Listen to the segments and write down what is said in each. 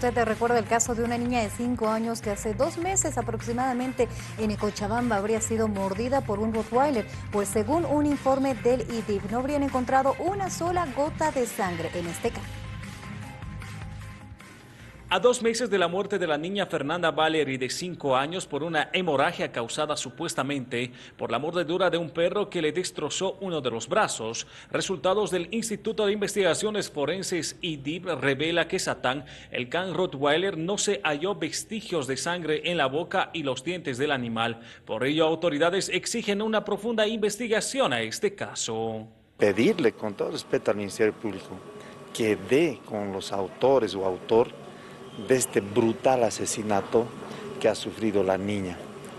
Usted recuerda el caso de una niña de 5 años que hace dos meses aproximadamente en Cochabamba habría sido mordida por un Rottweiler. Pues según un informe del IDIF no habrían encontrado una sola gota de sangre en este caso. A dos meses de la muerte de la niña Fernanda Valery de cinco años por una hemorragia causada supuestamente por la mordedura de un perro que le destrozó uno de los brazos, resultados del Instituto de Investigaciones Forenses IDIB revela que Satán, el can Rottweiler, no se halló vestigios de sangre en la boca y los dientes del animal. Por ello, autoridades exigen una profunda investigación a este caso. Pedirle con todo respeto al Ministerio Público que dé con los autores o autor de este brutal asesinato que ha sufrido la niña.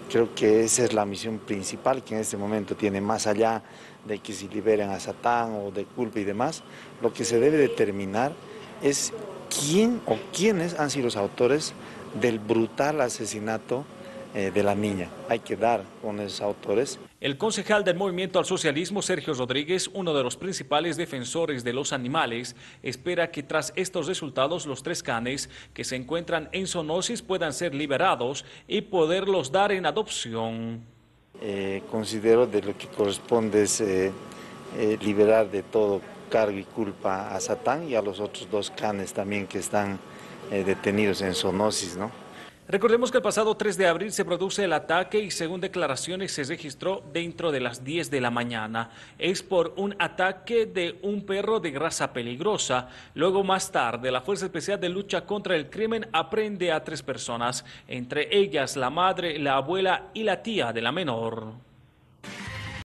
Creo que esa es la misión principal que en este momento tiene, más allá de que se liberen a Satán o de culpa y demás, lo que se debe determinar es quién o quiénes han sido los autores del brutal asesinato de la niña. Hay que dar con esos autores. El concejal del Movimiento al Socialismo, Sergio Rodríguez, uno de los principales defensores de los animales, espera que tras estos resultados los tres canes que se encuentran en zoonosis puedan ser liberados y poderlos dar en adopción. Eh, considero de lo que corresponde es eh, liberar de todo cargo y culpa a Satán y a los otros dos canes también que están detenidos en zoonosis, ¿no? Recordemos que el pasado 3 de abril se produce el ataque y según declaraciones se registró dentro de las 10 de la mañana. Es por un ataque de un perro de grasa peligrosa. Luego más tarde la Fuerza Especial de Lucha contra el Crimen aprende a tres personas, entre ellas la madre, la abuela y la tía de la menor.